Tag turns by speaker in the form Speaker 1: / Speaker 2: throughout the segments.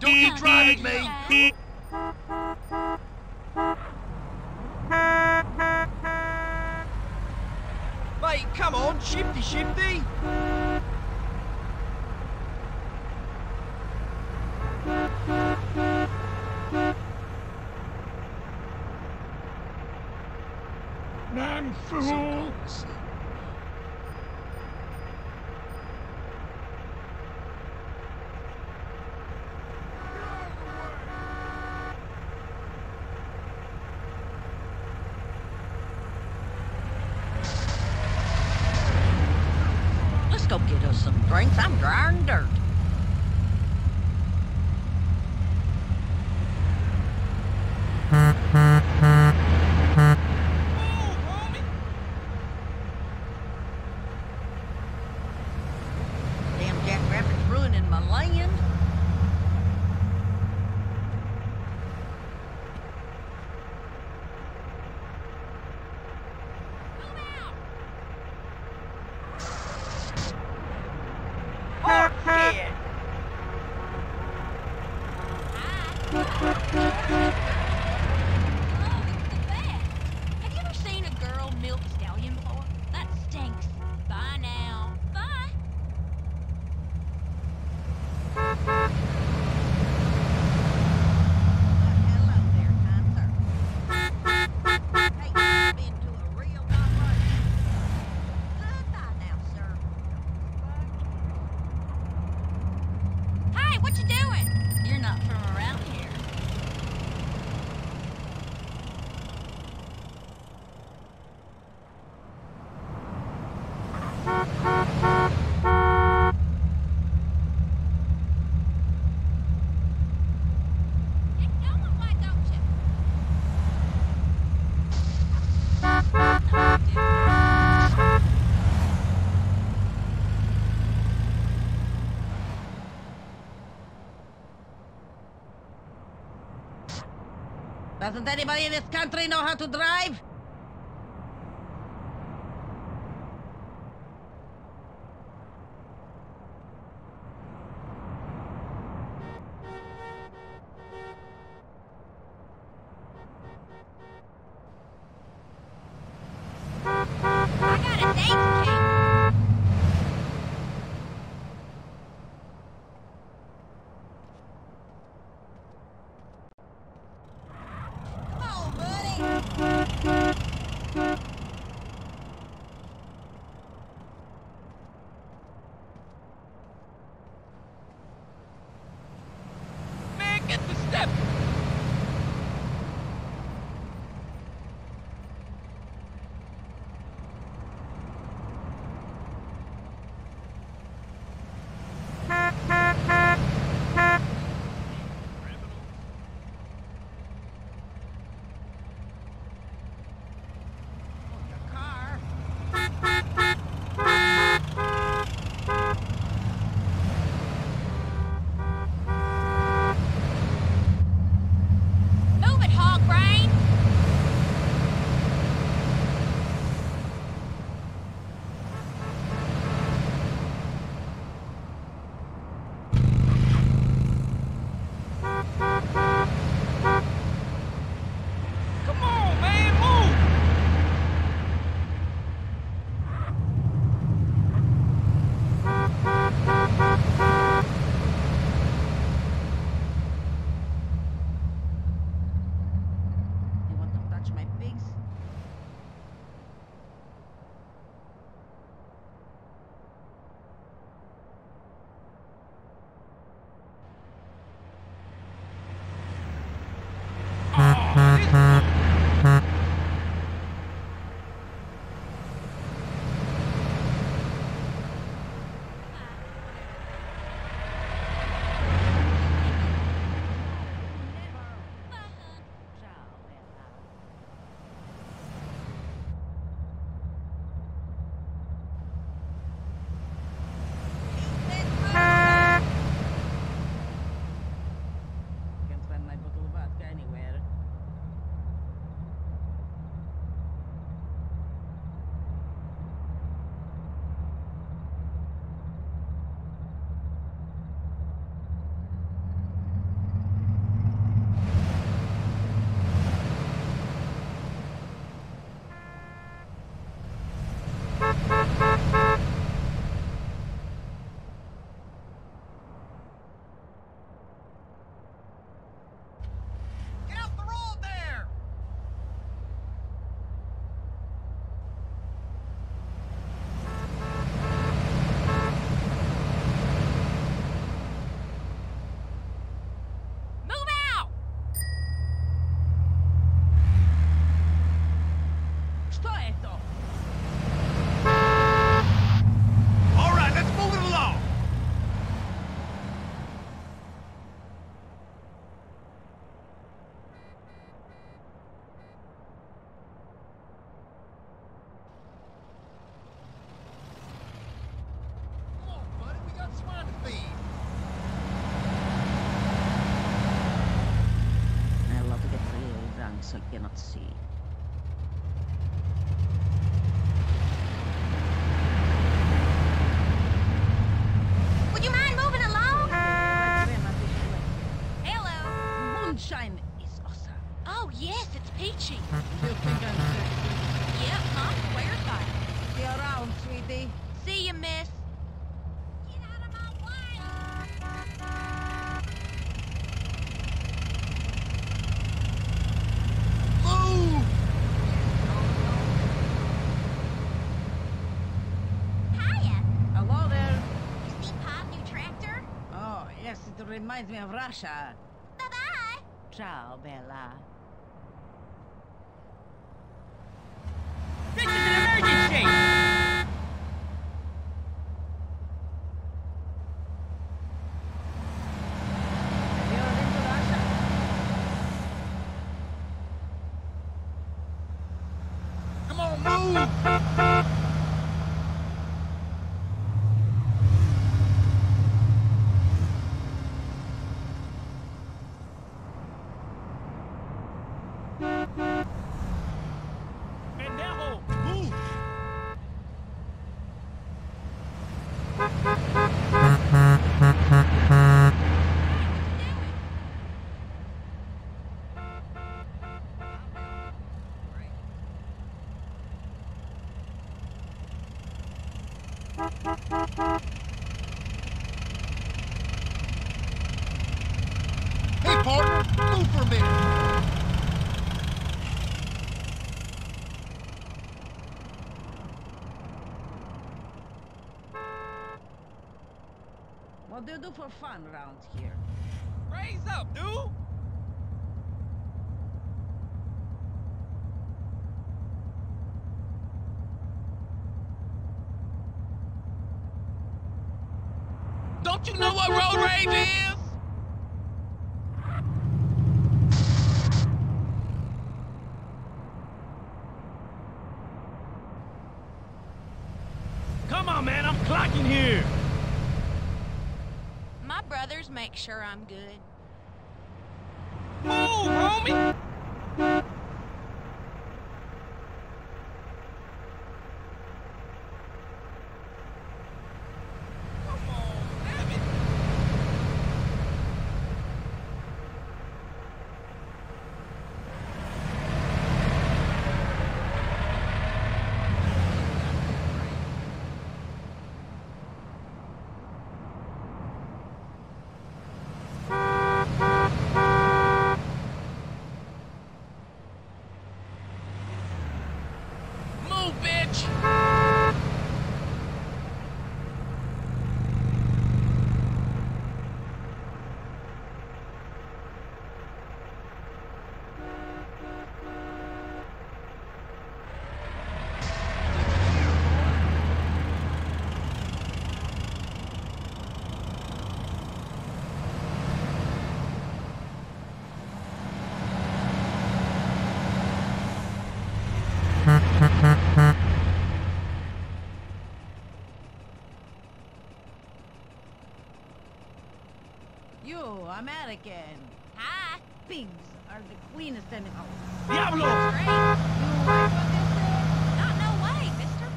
Speaker 1: Don't keep driving me! Mate, come on, shifty shifty!
Speaker 2: Man fool!
Speaker 3: doing in my land. Doesn't anybody in this country know how to drive?
Speaker 4: Reminds me of Russia.
Speaker 3: Bye-bye.
Speaker 4: Ciao, Bella.
Speaker 1: This is an emergency!
Speaker 4: Have you ever been to Russia?
Speaker 1: Come on, move! Pendejo, move! Hey, partner, move for a minute.
Speaker 4: You do for fun around here?
Speaker 1: Raise up, dude! Don't you know what road rage is? Come on, man, I'm clocking here.
Speaker 3: Brothers make sure I'm good.
Speaker 1: Move, homie! Come on, damn it. Move, bitch!
Speaker 4: You, American.
Speaker 3: Hi.
Speaker 4: Pigs are the cleanest animals.
Speaker 1: Diablo!
Speaker 3: Great.
Speaker 4: You like what they say?
Speaker 3: Not no way, mister.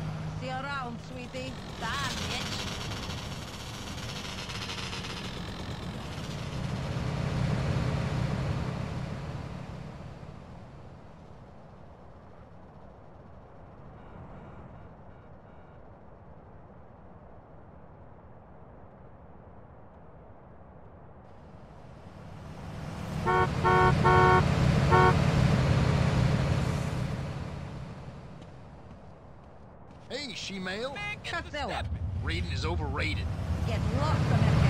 Speaker 4: See you around, sweetie.
Speaker 3: Bye,
Speaker 5: Hey,
Speaker 1: get to
Speaker 5: Reading is overrated.
Speaker 4: Get lost, American.
Speaker 1: I'ma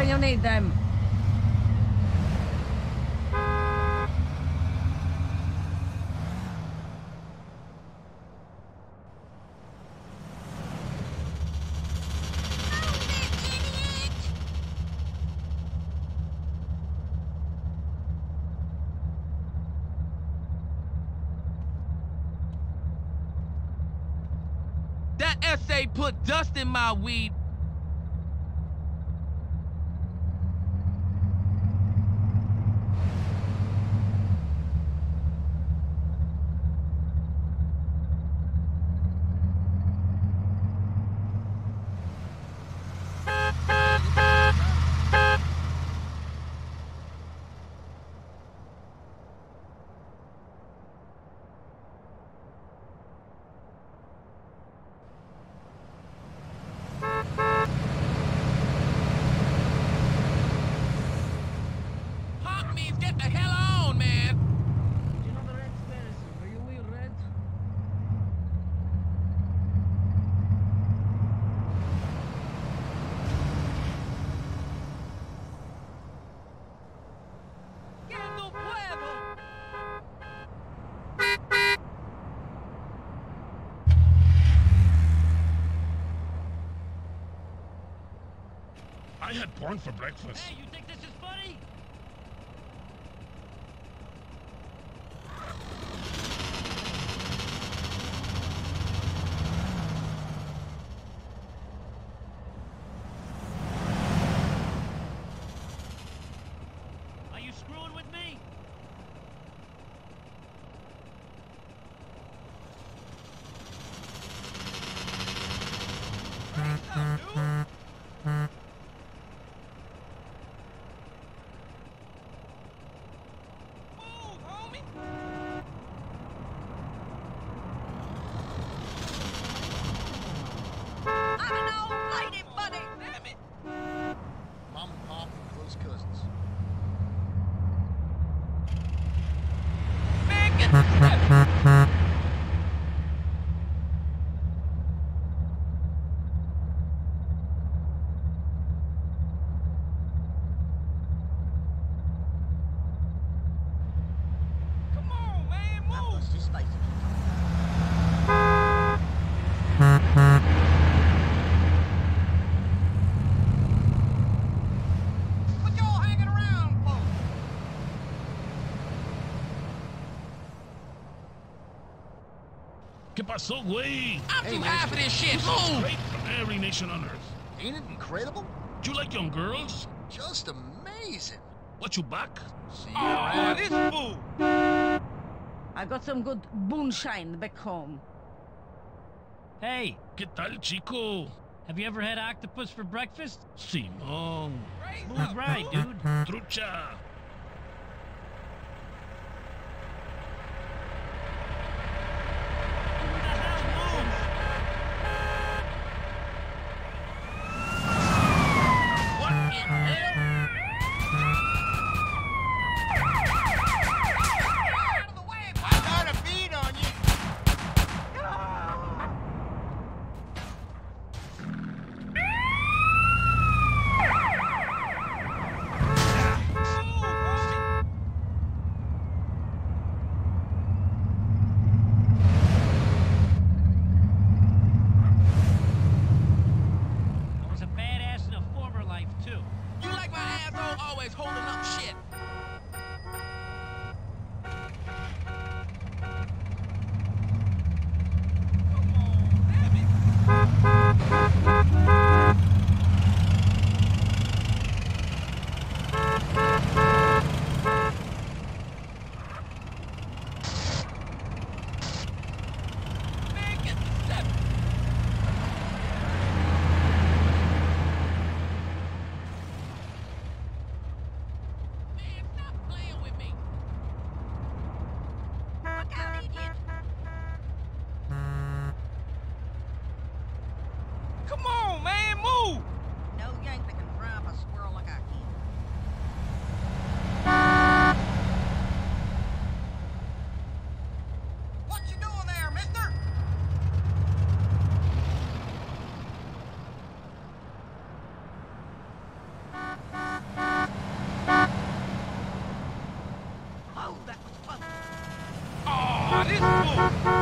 Speaker 4: when you need them.
Speaker 1: That essay put dust in my weed. Honk means get the hell on, man.
Speaker 6: You know the red squares? Are you wear red?
Speaker 1: Que no puedo.
Speaker 7: I had porn for breakfast.
Speaker 6: Hey, you think this is funny? Are you screwing with me?
Speaker 1: Move, homie.
Speaker 4: I'm an old lady, buddy.
Speaker 1: Damn it.
Speaker 5: Mom and Pop and close cousins.
Speaker 1: Man, get the step. Come on, man,
Speaker 4: I
Speaker 1: move.
Speaker 4: bust his face.
Speaker 2: What y'all hanging around for?
Speaker 7: ¿Qué pasó, güey?
Speaker 1: I'm
Speaker 5: Hey,
Speaker 1: too
Speaker 5: man.
Speaker 1: high for this shit. Move.
Speaker 7: Straight from every nation on earth.
Speaker 5: Ain't it incredible?
Speaker 7: Do you like young girls?
Speaker 5: Just amazing.
Speaker 7: What you back?
Speaker 5: See you
Speaker 1: Oh,
Speaker 5: around.
Speaker 1: this fool.
Speaker 4: I got some good moonshine back home.
Speaker 6: Hey,
Speaker 7: ¿Qué tal, chico?
Speaker 6: have you ever had octopus for breakfast?
Speaker 7: Simón.
Speaker 1: Raise
Speaker 6: Smooth
Speaker 1: up,
Speaker 6: dude.
Speaker 7: Trucha.
Speaker 8: Oh,
Speaker 9: that
Speaker 4: was fun. Oh, this fool!